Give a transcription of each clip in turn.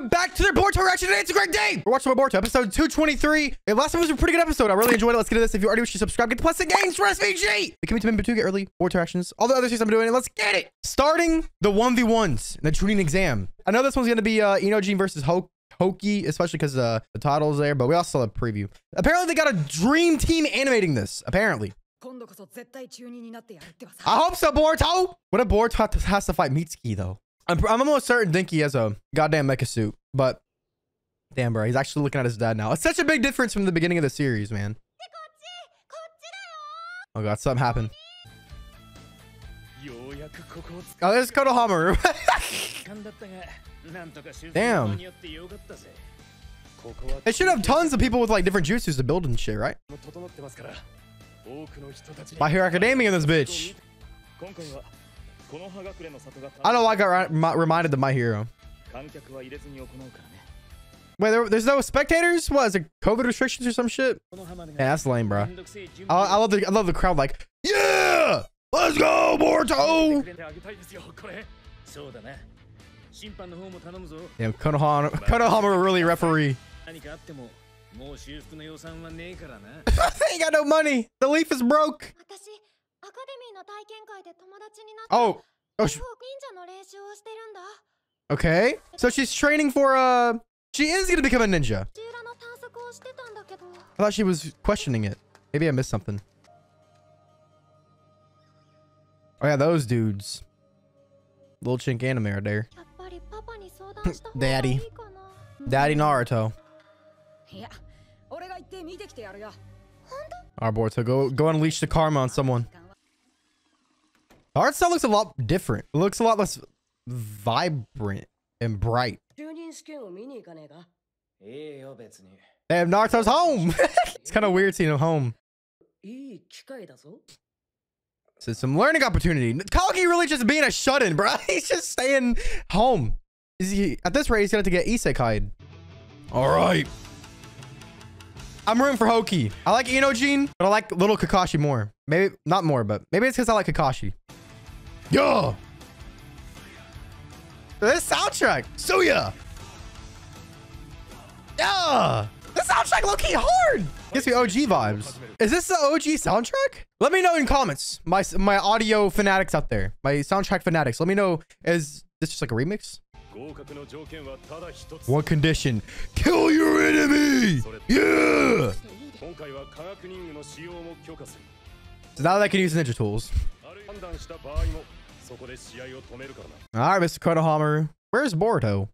welcome back to the Boruto Reaction. Today it's a great day. We're watching Boruto episode 223. The last time was a pretty good episode. I really enjoyed it. Let's get to this. If you already wish to subscribe, get plus the games for SVG. Become a member to get early Boruto actions. All the other things I'm doing. Let's get it. Starting the 1v1s, the Chunin exam. I know this one's going to be uh, Enoji versus Hulk. Houki, especially because uh, the title's there, but we also have a preview. Apparently, they got a dream team animating this. Apparently. I hope so, Boruto. What if Boruto has to fight Mitsuki, though? I'm, I'm almost certain Denki has a goddamn mecha suit, but damn, bro, he's actually looking at his dad now. It's such a big difference from the beginning of the series, man. Oh god, something happened. Oh, there's Konohamaru. Damn. They should have tons of people with like different jutsus to build and shit, right? My Hero Academia in this bitch. I don't know I got reminded of My Hero. Wait, there, there's no spectators? What, is it COVID restrictions or some shit? Yeah, that's lame, bro. I, I love the I love the crowd like, yeah! Let's go, Boruto! Eh? Damn, Konohama, Konohama really referee. I ain't got no money. The leaf is broke. 私アカデミーの体験会で友達になって Oh, oh, 忍 sh- 者の練習をしてるんだ okay. So she's training for uh, she is gonna become a ninja. 土浦の探索をしてたんだけど I thought she was questioning it. Maybe I missed something. Oh yeah, those dudes. Little chink anime right there. やっぱりパパに相談した方が Daddy いいかな Daddy Naruto. いや俺が行って見てきてやるよ Alright, Boruto, go go unleash the karma on someone. Art style looks a lot different. It looks a lot less vibrant and bright. They have Naruto's home. it's kind of weird seeing him home. So some learning opportunity. Kawaki really just being a shut-in, bro. He's just staying home. He, at this rate, he's going to have to get isekai. All right. I'm rooting for Houki. I like Inojin, but I like little Kakashi more. Maybe not more, but maybe it's because I like Kakashi. Yo! This soundtrack. So yeah. Yeah. This soundtrack low key hard. Gives me OG vibes. Is this the OG soundtrack? Let me know in comments. My my audio fanatics out there. My soundtrack fanatics. Let me know. Is this just like a remix? One condition. Kill your enemy. Yeah. So now that I can use ninja tools. All right, Mr. Konohamaru. Where's Boruto?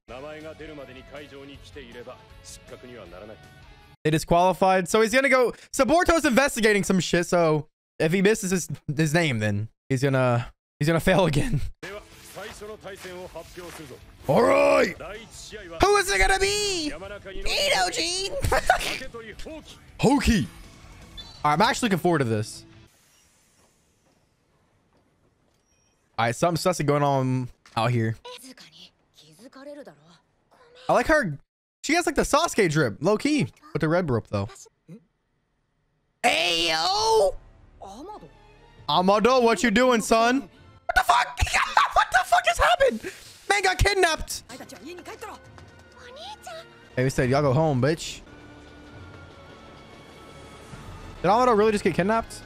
They disqualified. So he's going to go. So Boruto's investigating some shit. So if he misses his, his name, then he's going to he's going to fail again. All right. Who is it going to be? Inoji. Houki. All right, I'm actually looking forward to this. All right, something sussy going on out here. I like her. She has like the Sasuke drip, low key, with the red rope though. Hey yo, Amado, what you doing, son? What the fuck? what the fuck has happened? Man got kidnapped. Hey, we said y'all go home, bitch. Did Amado really just get kidnapped?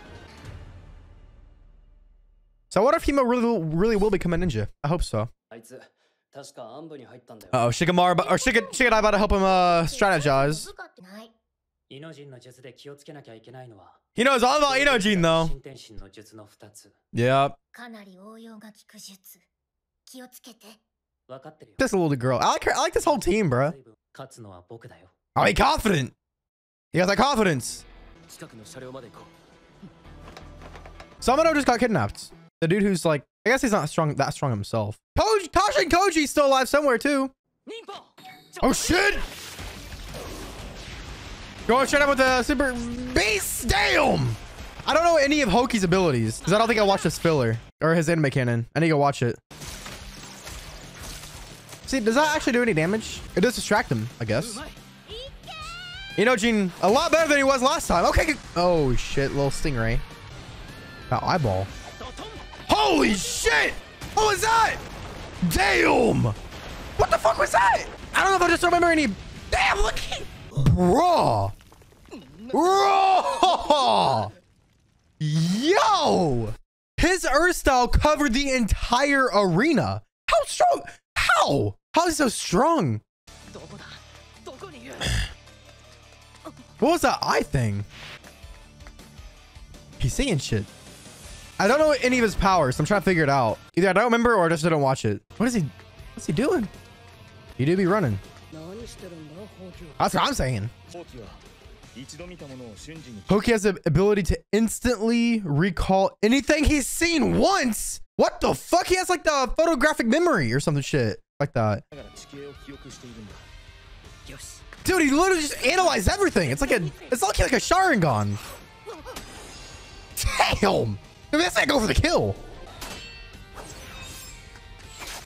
So I wonder if Hima really, really will become a ninja. I hope so. Uh oh Shikamaru or Shik Shikadai about to help him uh, strategize. He knows all about Inojin though. Yeah. This little girl. I like her. I like this whole team, bro. Are oh, he confident? He has that confidence. Someone just got kidnapped. The dude who's like, I guess he's not strong that strong himself. Koji, Tosh and Koji's still alive somewhere too. Oh shit! Go shut up with the super beast. Damn! I don't know any of Houki's abilities because I don't think I watched his filler or his anime cannon. I need to go watch it. See, does that actually do any damage? It does distract him, I guess. You know, Gene, a lot better than he was last time. Okay. Oh shit, little stingray. That eyeball. Holy shit! What was that? Damn! What the fuck was that? I don't know if I just remember any... Damn, look at... bro! Yo! His earth style covered the entire arena. How strong? How? How is he so strong? what was that eye thing? He's seeing shit. I don't know any of his powers. So I'm trying to figure it out. Either I don't remember or I just didn't watch it. What is he? What's he doing? He do be running. That's what I'm saying. Houki has the ability to instantly recall anything he's seen once. What the fuck? He has like the photographic memory or something shit like that. Dude, he literally just analyzed everything. It's like a, it's like a Sharingan. Damn. Maybe that's not go for the kill.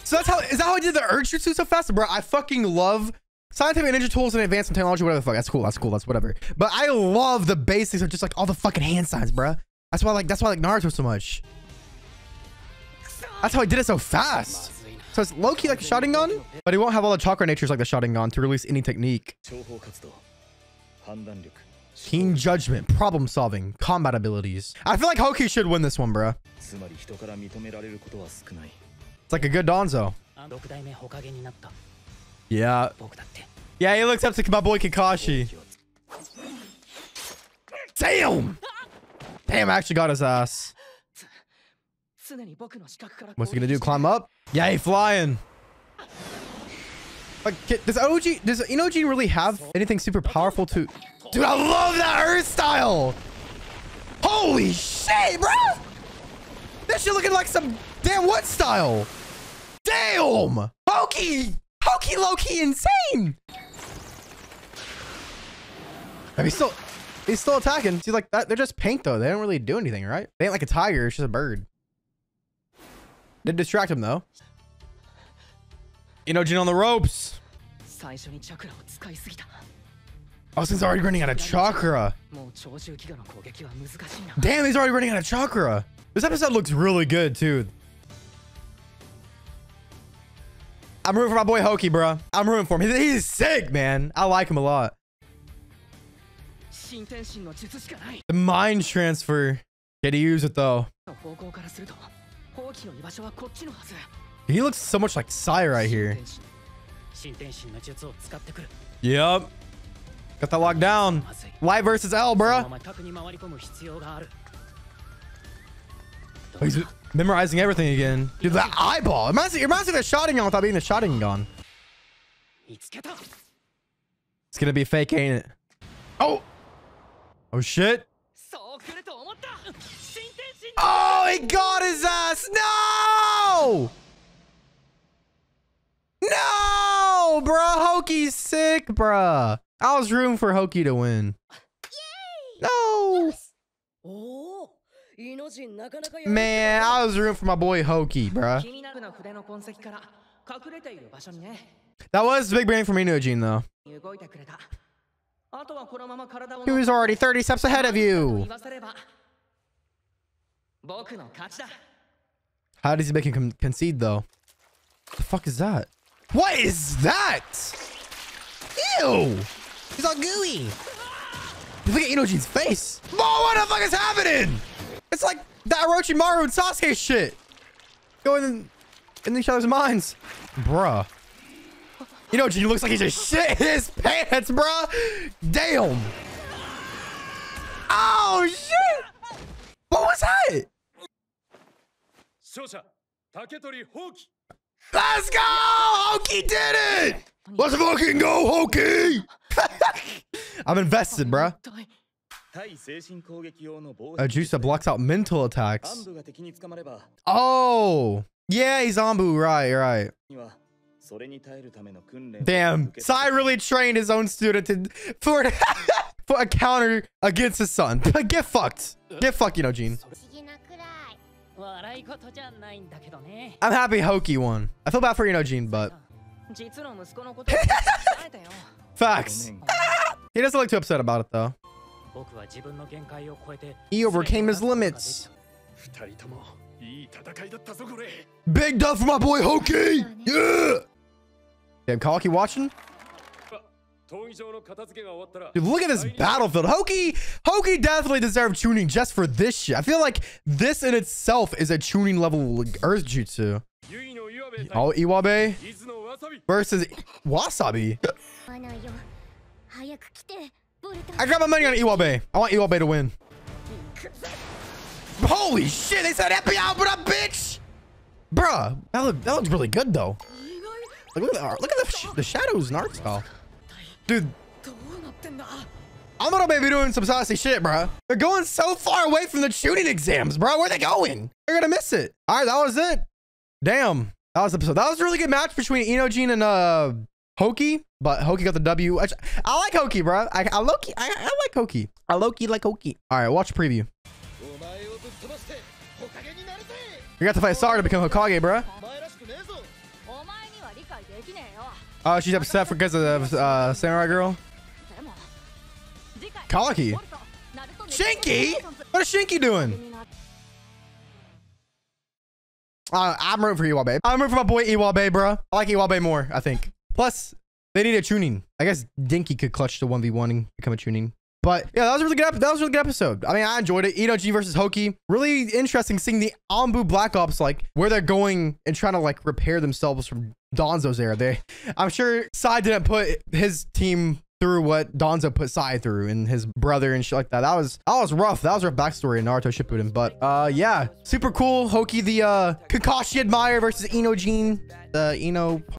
So that's how is that how I did the urge jutsu so fast, bro? I fucking love scientific ninja tools and advanced in technology, whatever the fuck. That's cool. That's cool. That's whatever. But I love the basics of just like all the fucking hand signs, bro. That's why I like that's why I like Naruto so much. That's how I did it so fast. So it's low-key like a Sharingan, but it won't have all the chakra natures like the Sharingan to release any technique. Keen judgment, problem solving, combat abilities. I feel like Houki should win this one, bro. It's like a good Danzo. Yeah. Yeah, he looks up to my boy Kakashi. Damn! Damn, I actually got his ass. What's he gonna do? Climb up? Yeah, he flying. Like, does OG, does Inojin really have anything super powerful to... Dude, I love that Earth style! Holy shit, bro! That shit looking like some damn wood style? Damn! Houki! Houki low-key insane! I mean, he's still, he's still attacking. See, like that, they're just paint though. They don't really do anything, right? They ain't like a tiger. It's just a bird. Did distract him though. Inojin on the ropes. Oh, Austin's already running out of chakra. Damn, he's already running out of chakra. This episode looks really good, too. I'm rooting for my boy Houki, bro. I'm rooting for him. He's, sick, man. I like him a lot. The mind transfer. Can he use it, though? He looks so much like Sai right here. Yep. Got that locked down. Y versus L, bro. Oh, he's memorizing everything again. Dude, that eyeball. Imagine, imagine a Sharingan without being a Sharingan. It's gonna be fake, ain't it? Oh! Oh, shit. Oh, he got his ass. No! No, bro. Houki's sick, bruh. I was rooting for Houki to win. No. Oh, Man, I was rooting for my boy Houki, bruh. That was big brain from Inojin, though. He was already 30 steps ahead of you. How does he make him con concede, though? The fuck is that? What is that? Ew! He's all gooey. Look at Inojin's face. Whoa, what the fuck is happening? It's like that Orochimaru and Sasuke shit. Going in, in each other's minds. Bruh. You know, Inojin looks like he just shit his pants, bruh. Damn. Oh, shit. What was that? Let's go! Houki did it! Let's fucking go, Houki. I'm invested, bruh. A jutsu that blocks out mental attacks. Oh! Yeah, he's Anbu, right, right. Damn, Sai really trained his own student to, for, for a counter against his son. Get fucked. Get fucked, you know, Gene. I'm happy Houki won. I feel bad for Inojin, but... Facts. he doesn't look too upset about it, though. He overcame his limits. Big dub for my boy Houki! Yeah! Damn, Kawaki watching? Dude, look at this battlefield. Houki, Houki definitely deserved Chunin just for this shit. I feel like this in itself is a Chunin level Earth Jutsu. Oh, Iwabe versus Wasabi. I got my money on Iwabe. I want Iwabe to win. Holy shit, they said happy out, but up, bitch! Bruh, that, look, that looks really good, though. Like, look, at the, look at the, the shadows Narts art. Dude. I'm gonna be doing some saucy shit, bro. They're going so far away from the Chunin exams, bro. Where they going? They're gonna miss it. All right, that was it. Damn. That was the episode. That was a really good match between Inojin and uh Houki, but Houki got the W. I, I like Houki, bro. I, I Loki. I, I like Houki. I Loki like Houki. All right, watch preview. You got to fight Sara to become Hokage, bro. Oh, she's upset because of the uh, samurai girl. Kawaki. Shinki? What is Shinki doing? Uh, I'm rooting for Iwabe. I'm rooting for my boy Iwabe, bro. I like Iwabe more, I think. Plus, they need a Chunin. I guess Denki could clutch the 1v1 and become a Chunin. But yeah, that was a really good. That was a really good episode. I mean, I enjoyed it. Inoji versus Houki. Really interesting seeing the Anbu Black Ops like where they're going and trying to like repair themselves from Danzo's era. They, I'm sure Sai didn't put his team through what Danzo put Sai through and his brother and shit like that. That was that was rough. That was rough backstory in Naruto Shippuden. But uh, yeah, super cool. Houki the uh Kakashi admirer versus Inojin. the Ino